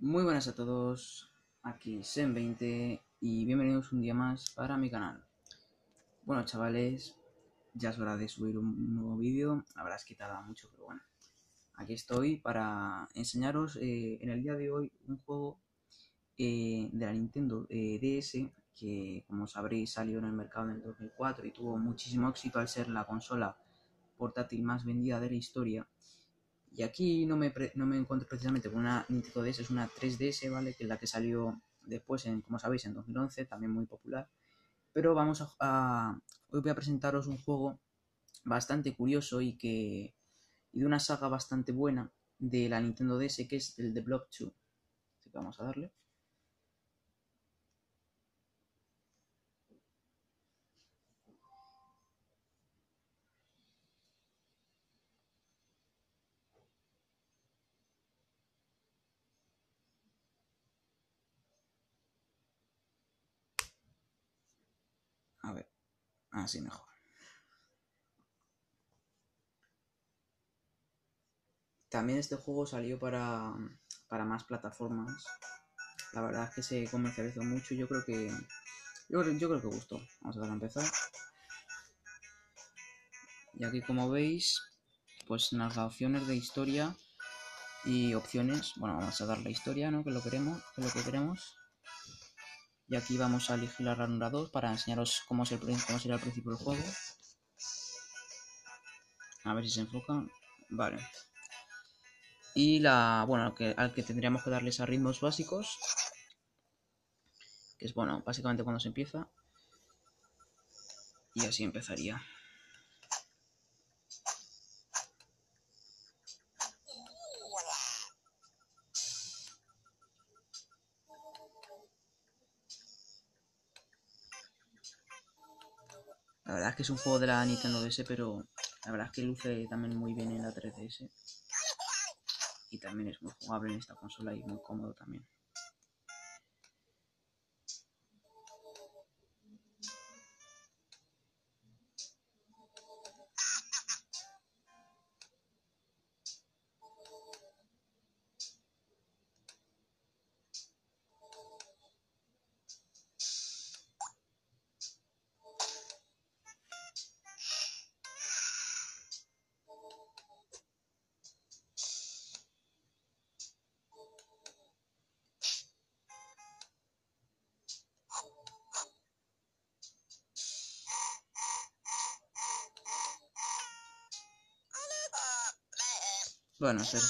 Muy buenas a todos, aquí Sen20 y bienvenidos un día más para mi canal. Bueno chavales, ya es hora de subir un nuevo vídeo, la verdad mucho, pero bueno. Aquí estoy para enseñaros eh, en el día de hoy un juego eh, de la Nintendo eh, DS que como sabréis salió en el mercado en el 2004 y tuvo muchísimo éxito al ser la consola portátil más vendida de la historia y aquí no me, no me encuentro precisamente con una Nintendo DS, es una 3DS, ¿vale? Que es la que salió después, en, como sabéis, en 2011, también muy popular. Pero vamos a, Hoy voy a presentaros un juego bastante curioso y que... Y de una saga bastante buena de la Nintendo DS, que es el The Block 2. Así que vamos a darle. A ver, así mejor. También este juego salió para, para más plataformas. La verdad es que se comercializó mucho. Yo creo que. Yo, yo creo que gustó. Vamos a dar a empezar. Y aquí como veis, pues las opciones de historia y opciones. Bueno, vamos a dar la historia, ¿no? Que lo queremos, que lo que queremos. Y aquí vamos a elegir la ranura 2 para enseñaros cómo, es el, cómo será el principio del juego. A ver si se enfoca. Vale. Y la, bueno, que, al que tendríamos que darles a ritmos básicos. Que es, bueno, básicamente cuando se empieza. Y así empezaría. La verdad es que es un juego de la Nintendo DS, pero la verdad es que luce también muy bien en la 3DS. Y también es muy jugable en esta consola y muy cómodo también. Bueno, hacer...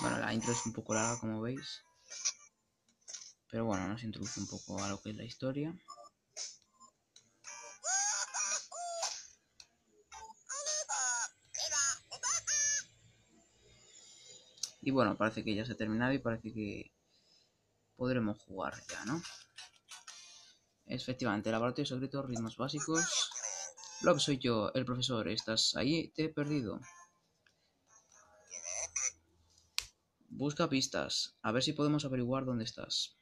Bueno, la intro es un poco larga, como veis. Pero bueno, nos introduce un poco a lo que es la historia. Y bueno, parece que ya se ha terminado y parece que podremos jugar ya, ¿no? Efectivamente, laboratorio secreto, ritmos básicos. Block soy yo, el profesor. ¿Estás ahí? Te he perdido. Busca pistas. A ver si podemos averiguar dónde estás.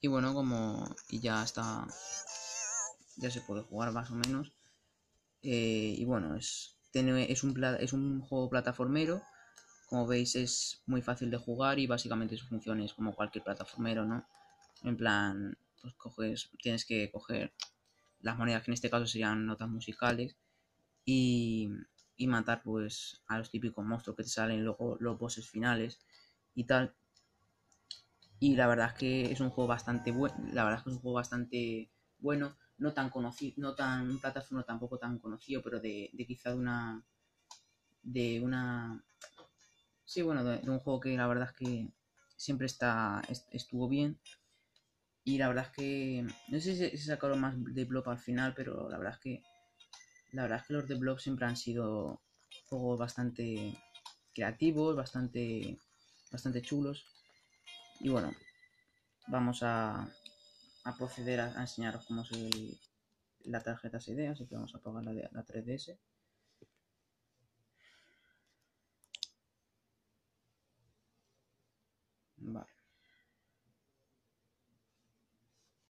Y bueno, como... Y ya está... Ya se puede jugar más o menos. Eh, y bueno, es es un, es un juego plataformero. Como veis es muy fácil de jugar y básicamente su función es como cualquier plataformero, ¿no? En plan, pues coges, tienes que coger las monedas que en este caso serían notas musicales y, y matar pues a los típicos monstruos que te salen luego los bosses finales y tal. Y la verdad es que es un juego bastante bueno, la verdad es que es un juego bastante bueno no tan conocido, no tan, un plataforma tampoco tan conocido, pero de, de quizá de una, de una, sí, bueno, de, un juego que la verdad es que siempre está, estuvo bien. Y la verdad es que, no sé si se sacaron más de Blob al final, pero la verdad es que, la verdad es que los de Blob siempre han sido juegos bastante creativos, bastante, bastante chulos. Y bueno, vamos a, proceder a, enseñaros cómo es la tarjeta SD, así que vamos a apagar la, la 3DS.